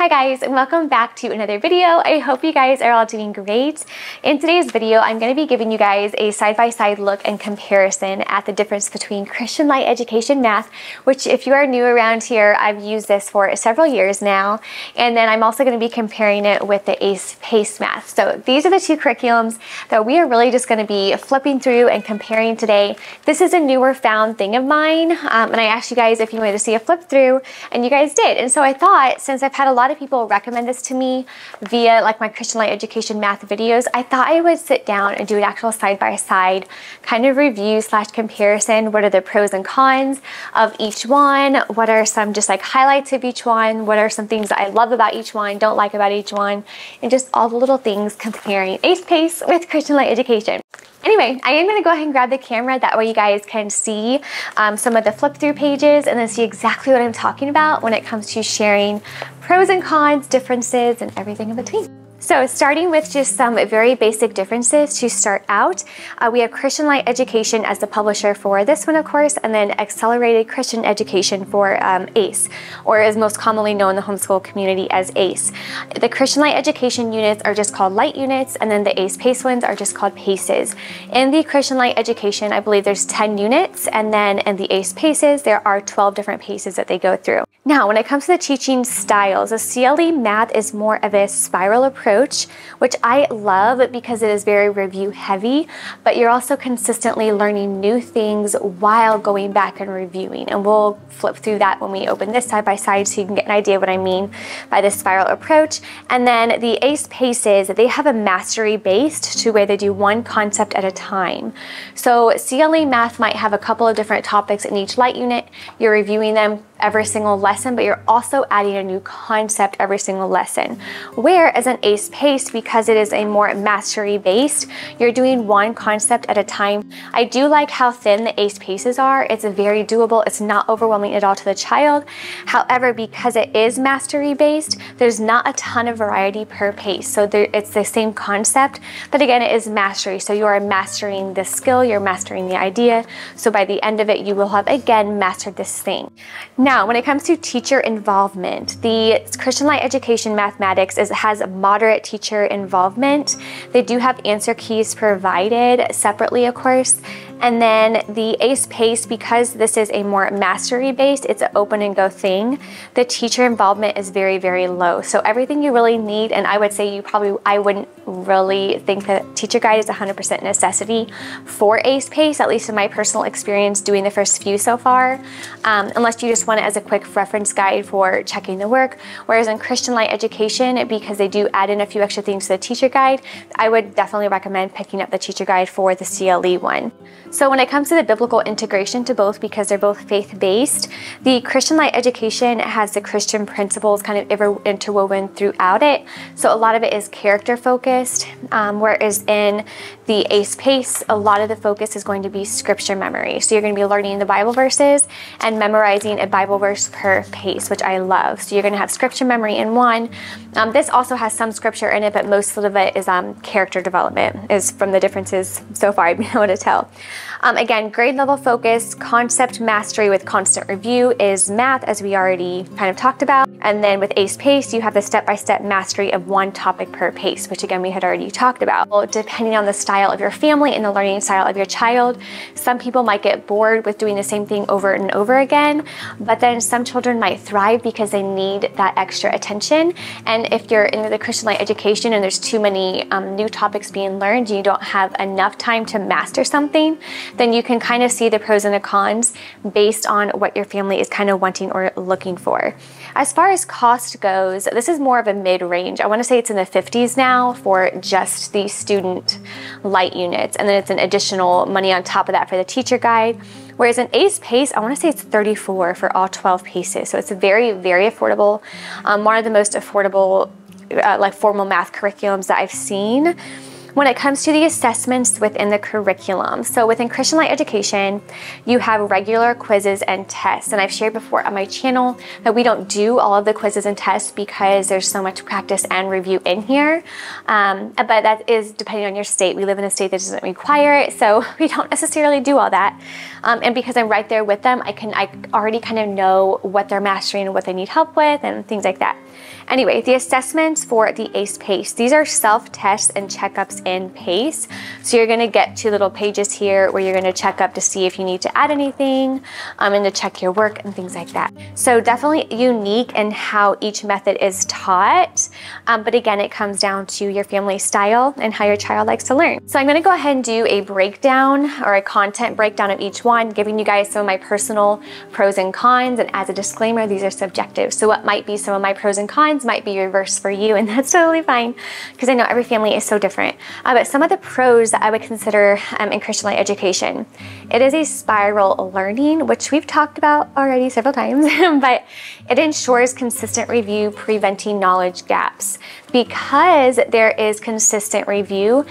Hi guys, and welcome back to another video. I hope you guys are all doing great. In today's video, I'm going to be giving you guys a side-by-side -side look and comparison at the difference between Christian Light Education Math, which if you are new around here, I've used this for several years now. And then I'm also going to be comparing it with the ACE PACE Math. So these are the two curriculums that we are really just going to be flipping through and comparing today. This is a newer found thing of mine, um, and I asked you guys if you wanted to see a flip through, and you guys did. And so I thought, since I've had a lot lot of people recommend this to me via like my Christian Light Education math videos. I thought I would sit down and do an actual side-by-side -side kind of review slash comparison. What are the pros and cons of each one? What are some just like highlights of each one? What are some things that I love about each one, don't like about each one? And just all the little things comparing ACE PACE with Christian Light Education. Anyway, I am going to go ahead and grab the camera. That way you guys can see um, some of the flip through pages and then see exactly what I'm talking about when it comes to sharing pros and cons, differences, and everything in between. So starting with just some very basic differences to start out, uh, we have Christian Light Education as the publisher for this one, of course, and then Accelerated Christian Education for um, ACE, or is most commonly known in the homeschool community as ACE. The Christian Light Education units are just called Light units, and then the ACE PACE ones are just called PACEs. In the Christian Light Education, I believe there's 10 units, and then in the ACE PACEs, there are 12 different PACEs that they go through. Now, when it comes to the teaching styles, the CLE math is more of a spiral approach, which I love because it is very review heavy, but you're also consistently learning new things while going back and reviewing. And we'll flip through that when we open this side by side so you can get an idea what I mean by the spiral approach. And then the ACE PACEs, they have a mastery based to where they do one concept at a time. So CLE math might have a couple of different topics in each light unit. You're reviewing them every single lesson, but you're also adding a new concept every single lesson. Whereas an ACE PACE, because it is a more mastery based, you're doing one concept at a time. I do like how thin the ACE PACEs are. It's very doable. It's not overwhelming at all to the child. However, because it is mastery based, there's not a ton of variety per pace. So there, it's the same concept, but again, it is mastery. So you are mastering the skill, you're mastering the idea. So by the end of it, you will have again mastered this thing. Now, now, when it comes to teacher involvement, the Christian Light Education Mathematics is, has moderate teacher involvement. They do have answer keys provided separately, of course, and then the ACE PACE, because this is a more mastery based, it's an open and go thing, the teacher involvement is very, very low. So everything you really need, and I would say you probably, I wouldn't really think that teacher guide is 100% necessity for ACE PACE, at least in my personal experience doing the first few so far, um, unless you just want it as a quick reference guide for checking the work. Whereas in Christian Light Education, because they do add in a few extra things to the teacher guide, I would definitely recommend picking up the teacher guide for the CLE one. So when it comes to the biblical integration to both, because they're both faith-based, the Christian Light Education has the Christian principles kind of interwoven throughout it. So a lot of it is character focused, um, whereas in the ACE PACE, a lot of the focus is going to be scripture memory. So you're going to be learning the Bible verses and memorizing a Bible verse per pace, which I love. So you're going to have scripture memory in one. Um, this also has some scripture in it, but most of it is um, character development, is from the differences so far I've been able to tell. Um, again, grade level focus, concept mastery with constant review is math, as we already kind of talked about. And then with ACE PACE, you have the step-by-step -step mastery of one topic per pace, which again, we had already talked about. Well, depending on the style of your family and the learning style of your child, some people might get bored with doing the same thing over and over again, but then some children might thrive because they need that extra attention. And if you're in the Christian Light education and there's too many um, new topics being learned, you don't have enough time to master something, then you can kind of see the pros and the cons based on what your family is kind of wanting or looking for. As far as cost goes, this is more of a mid-range. I want to say it's in the 50s now for just the student light units, and then it's an additional money on top of that for the teacher guide. Whereas an ACE PACE, I want to say it's 34 for all 12 PACEs. So it's very, very affordable. Um, one of the most affordable uh, like formal math curriculums that I've seen when it comes to the assessments within the curriculum. So within Christian Light Education, you have regular quizzes and tests. And I've shared before on my channel that we don't do all of the quizzes and tests because there's so much practice and review in here. Um, but that is depending on your state. We live in a state that doesn't require it, so we don't necessarily do all that. Um, and because I'm right there with them, I can I already kind of know what they're mastering and what they need help with and things like that. Anyway, the assessments for the ACE PACE, these are self-tests and checkups in PACE. So you're gonna get two little pages here where you're gonna check up to see if you need to add anything um, and to check your work and things like that. So definitely unique in how each method is taught. Um, but again, it comes down to your family style and how your child likes to learn. So I'm gonna go ahead and do a breakdown or a content breakdown of each one, giving you guys some of my personal pros and cons. And as a disclaimer, these are subjective. So what might be some of my pros and cons might be reverse for you, and that's totally fine because I know every family is so different. Uh, but some of the pros that I would consider um, in Christian light education, it is a spiral learning, which we've talked about already several times, but it ensures consistent review, preventing knowledge gaps. Because there is consistent review,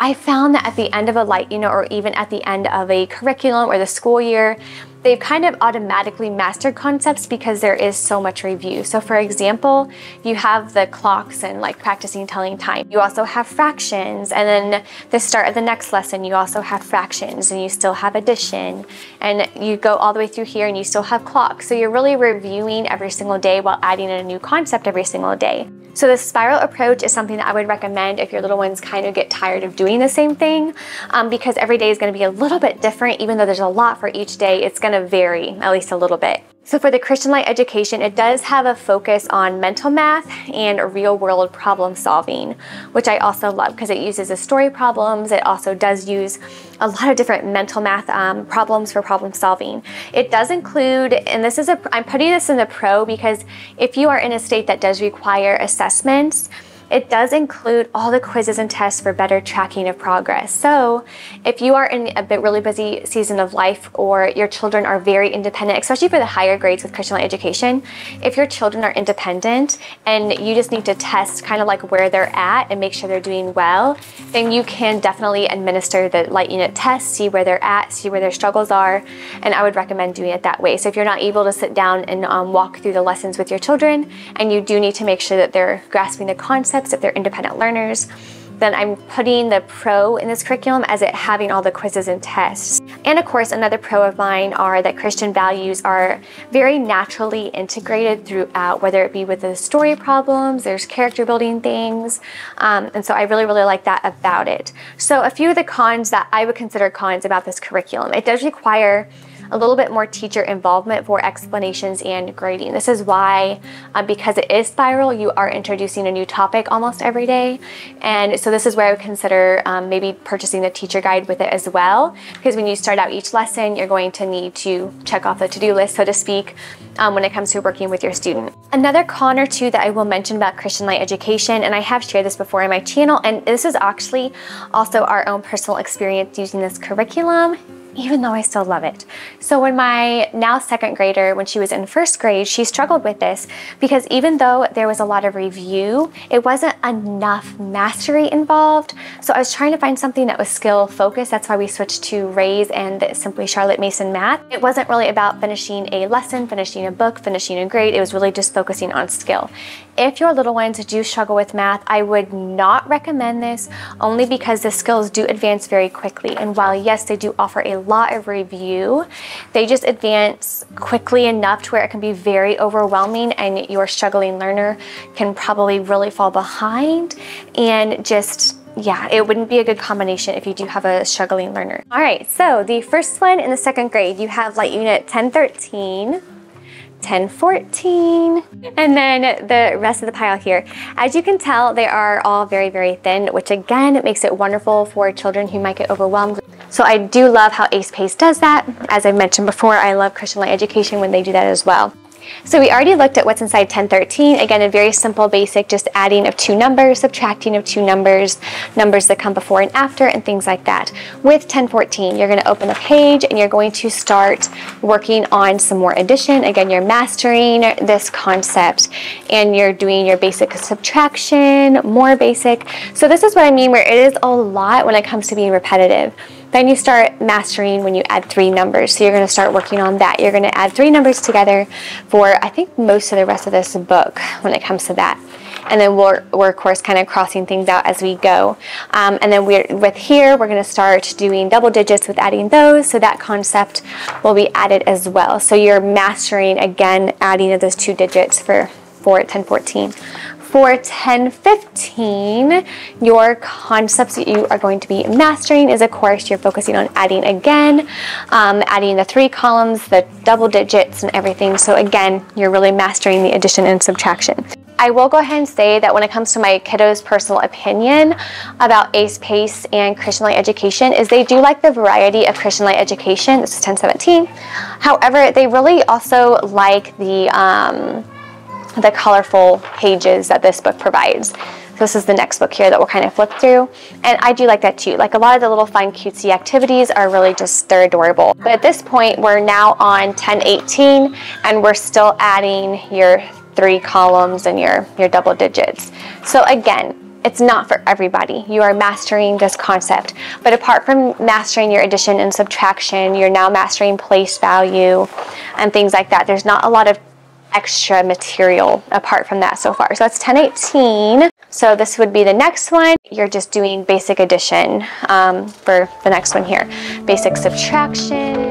I found that at the end of a light, you know, or even at the end of a curriculum or the school year, they've kind of automatically mastered concepts because there is so much review. So for example, you have the clocks and like practicing telling time. You also have fractions and then the start of the next lesson, you also have fractions and you still have addition and you go all the way through here and you still have clocks. So you're really reviewing every single day while adding in a new concept every single day. So the spiral approach is something that I would recommend if your little ones kind of get tired of doing the same thing um, because every day is going to be a little bit different even though there's a lot for each day. It's going to vary at least a little bit. So for the Christian Light education, it does have a focus on mental math and real world problem solving, which I also love because it uses the story problems. It also does use a lot of different mental math um, problems for problem solving. It does include, and this is a, I'm putting this in the pro because if you are in a state that does require assessments, it does include all the quizzes and tests for better tracking of progress. So if you are in a bit really busy season of life or your children are very independent, especially for the higher grades with Christian education, if your children are independent and you just need to test kind of like where they're at and make sure they're doing well, then you can definitely administer the light unit test, see where they're at, see where their struggles are, and I would recommend doing it that way. So if you're not able to sit down and um, walk through the lessons with your children and you do need to make sure that they're grasping the concept concepts, if they're independent learners, then I'm putting the pro in this curriculum as it having all the quizzes and tests. And of course, another pro of mine are that Christian values are very naturally integrated throughout, whether it be with the story problems, there's character building things. Um, and so I really, really like that about it. So a few of the cons that I would consider cons about this curriculum, it does require a little bit more teacher involvement for explanations and grading. This is why, um, because it is spiral, you are introducing a new topic almost every day. And so this is where I would consider um, maybe purchasing the teacher guide with it as well. Because when you start out each lesson, you're going to need to check off the to-do list, so to speak, um, when it comes to working with your student. Another con or two that I will mention about Christian Light Education, and I have shared this before in my channel, and this is actually also our own personal experience using this curriculum even though I still love it. So when my now second grader, when she was in first grade, she struggled with this because even though there was a lot of review, it wasn't enough mastery involved. So I was trying to find something that was skill focused. That's why we switched to Ray's and Simply Charlotte Mason Math. It wasn't really about finishing a lesson, finishing a book, finishing a grade. It was really just focusing on skill. If your little ones do struggle with math, I would not recommend this only because the skills do advance very quickly. And while yes, they do offer a lot of review, they just advance quickly enough to where it can be very overwhelming and your struggling learner can probably really fall behind and just yeah, it wouldn't be a good combination if you do have a struggling learner. All right, so the first one in the second grade, you have light unit 1013. 1014, and then the rest of the pile here. As you can tell, they are all very, very thin, which again makes it wonderful for children who might get overwhelmed. So I do love how Ace Pace does that. As I mentioned before, I love Christian Light Education when they do that as well. So we already looked at what's inside 1013. Again, a very simple, basic, just adding of two numbers, subtracting of two numbers, numbers that come before and after, and things like that. With 1014, you're going to open the page and you're going to start working on some more addition. Again, you're mastering this concept and you're doing your basic subtraction, more basic. So this is what I mean where it is a lot when it comes to being repetitive. Then you start mastering when you add three numbers. So you're going to start working on that. You're going to add three numbers together for, I think, most of the rest of this book when it comes to that. And then we're, we're of course, kind of crossing things out as we go. Um, and then we're, with here, we're going to start doing double digits with adding those. So that concept will be added as well. So you're mastering, again, adding of those two digits for for 1014. For 1015, your concepts that you are going to be mastering is, of course, you're focusing on adding again, um, adding the three columns, the double digits, and everything. So again, you're really mastering the addition and subtraction. I will go ahead and say that when it comes to my kiddos' personal opinion about ACE PACE and Christian Light Education is they do like the variety of Christian Light Education. This is 1017. However, they really also like the um, the colorful pages that this book provides. So this is the next book here that we'll kind of flip through. And I do like that too. Like a lot of the little fun cutesy activities are really just, they're adorable. But at this point, we're now on 1018 and we're still adding your three columns and your, your double digits. So again, it's not for everybody. You are mastering this concept. But apart from mastering your addition and subtraction, you're now mastering place value and things like that. There's not a lot of extra material apart from that so far. So that's 1018. So this would be the next one. You're just doing basic addition um, for the next one here. Basic subtraction.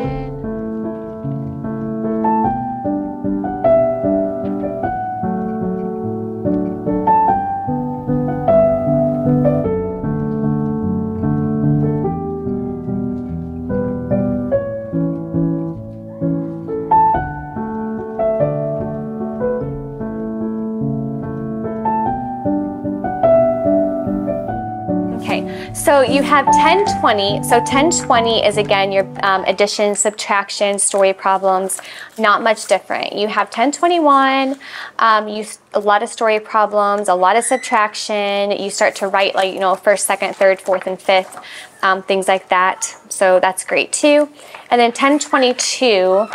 So you have 1020. So 1020 is again your um, addition, subtraction, story problems, not much different. You have 1021, um, you a lot of story problems, a lot of subtraction. You start to write like, you know, first, second, third, fourth, and fifth, um, things like that. So that's great too. And then 1022,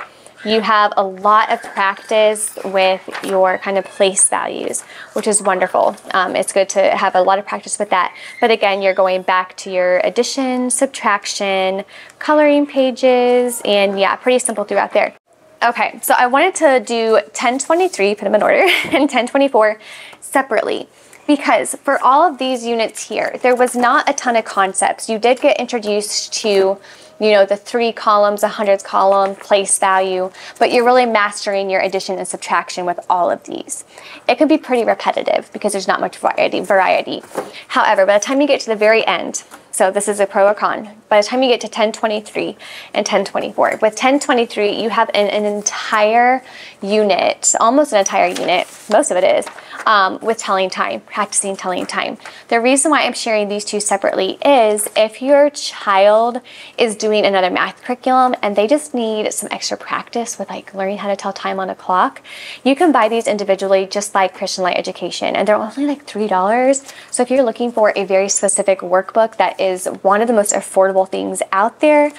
you have a lot of practice with your kind of place values, which is wonderful. Um, it's good to have a lot of practice with that. But again, you're going back to your addition, subtraction, coloring pages, and yeah, pretty simple throughout there. Okay, so I wanted to do 1023, put them in order, and 1024 separately because for all of these units here, there was not a ton of concepts. You did get introduced to you know, the three columns, a hundreds column, place value, but you're really mastering your addition and subtraction with all of these. It can be pretty repetitive because there's not much variety. variety. However, by the time you get to the very end, so this is a pro or con. By the time you get to 1023 and 1024, with 1023, you have an, an entire unit, almost an entire unit, most of it is, um, with telling time, practicing telling time. The reason why I'm sharing these two separately is if your child is doing another math curriculum and they just need some extra practice with like learning how to tell time on a clock, you can buy these individually just like Christian Light Education and they're only like $3. So if you're looking for a very specific workbook that is is one of the most affordable things out there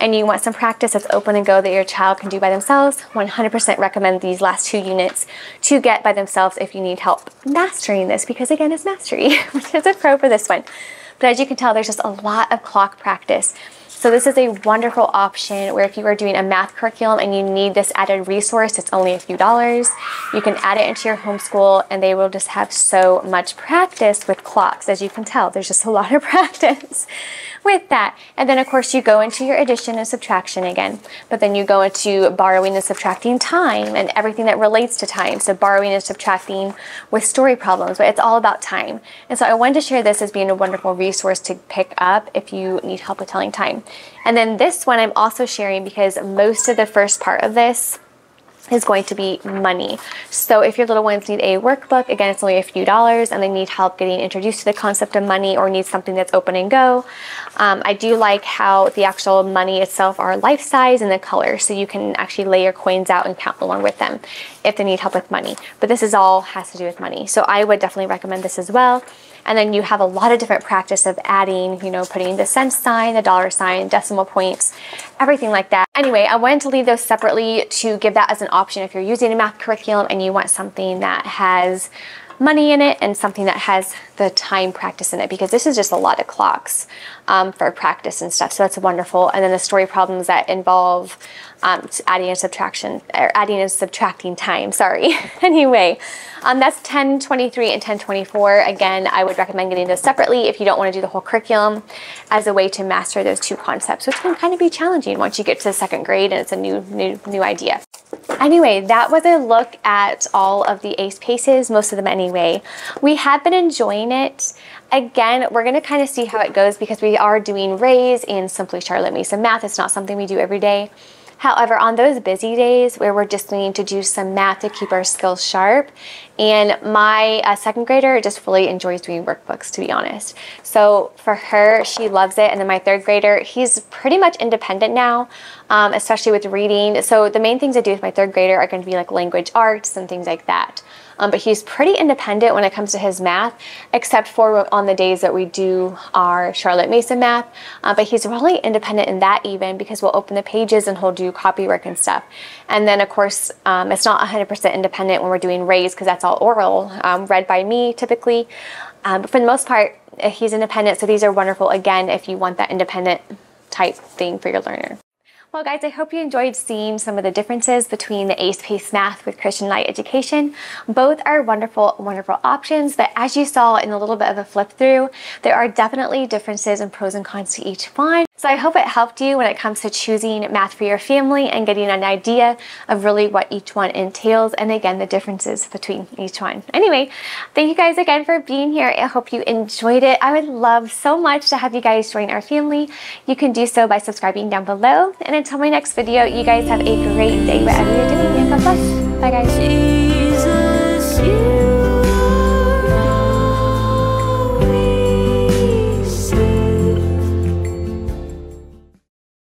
and you want some practice that's open and go that your child can do by themselves, 100% recommend these last two units to get by themselves if you need help mastering this because again, it's mastery, which is a pro for this one. But as you can tell, there's just a lot of clock practice. So this is a wonderful option where if you are doing a math curriculum and you need this added resource, it's only a few dollars. You can add it into your homeschool and they will just have so much practice with clocks. As you can tell, there's just a lot of practice with that. And then of course you go into your addition and subtraction again, but then you go into borrowing and subtracting time and everything that relates to time. So borrowing and subtracting with story problems, but it's all about time. And so I wanted to share this as being a wonderful resource to pick up if you need help with telling time. And then this one I'm also sharing because most of the first part of this is going to be money. So if your little ones need a workbook, again, it's only a few dollars and they need help getting introduced to the concept of money or need something that's open and go. Um, I do like how the actual money itself are life size and the color. So you can actually lay your coins out and count along with them if they need help with money. But this is all has to do with money. So I would definitely recommend this as well. And then you have a lot of different practice of adding, you know, putting the cent sign, the dollar sign, decimal points, everything like that. Anyway, I wanted to leave those separately to give that as an option if you're using a math curriculum and you want something that has money in it and something that has the time practice in it because this is just a lot of clocks um, for practice and stuff. So that's wonderful. And then the story problems that involve um, adding and subtraction, or adding and subtracting time, sorry. anyway, um, that's 1023 and 1024. Again, I would recommend getting those separately if you don't want to do the whole curriculum as a way to master those two concepts, which can kind of be challenging once you get to second grade and it's a new, new, new idea. Anyway, that was a look at all of the ACE PACEs, most of them anyway. We have been enjoying it. Again, we're to kind of see how it goes because we are doing Ray's and Simply Charlotte Mason Math. It's not something we do every day. However, on those busy days where we're just needing to do some math to keep our skills sharp, and my uh, second grader just really enjoys doing workbooks, to be honest. So for her, she loves it. And then my third grader, he's pretty much independent now, um, especially with reading. So the main things I do with my third grader are going to be like language arts and things like that. Um, but he's pretty independent when it comes to his math, except for on the days that we do our Charlotte Mason math. Uh, but he's really independent in that even because we'll open the pages and he'll do copy work and stuff. And then of course, um, it's not 100% independent when we're doing Ray's because that's all oral, um, read by me typically. Um, but for the most part, uh, he's independent. So these are wonderful again if you want that independent type thing for your learner. Well, guys, I hope you enjoyed seeing some of the differences between the ACE PACE Math with Christian Light Education. Both are wonderful, wonderful options, but as you saw in a little bit of a flip through, there are definitely differences and pros and cons to each one. So I hope it helped you when it comes to choosing math for your family and getting an idea of really what each one entails and again the differences between each one. Anyway, thank you guys again for being here. I hope you enjoyed it. I would love so much to have you guys join our family. You can do so by subscribing down below. And until my next video, you guys have a great day whatever you're doing God bless. Bye guys.